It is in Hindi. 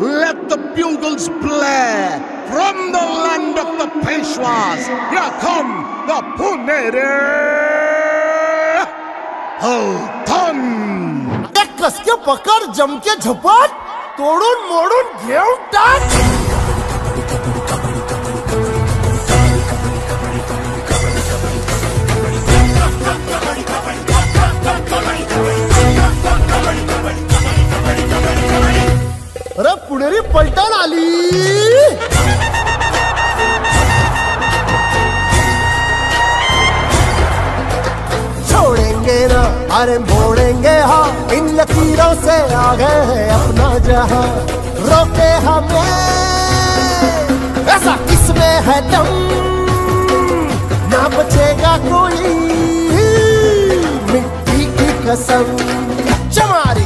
let the bugles blare from the land of the Peshwas. Here come the Punere Sultan. कस के पकड जम के झपाट तोडून मोडून घेऊन टाक अरे पुणेरी पलटण आली. छोड़ेंगे ना, अरे मोड़ेंगे हाँ इन लकीरों से आ गए हैं अपना जहाँ। रोके हमें। ऐसा किसमें है दम ना बचेगा कोई। मिट्टी की कसम, चमारी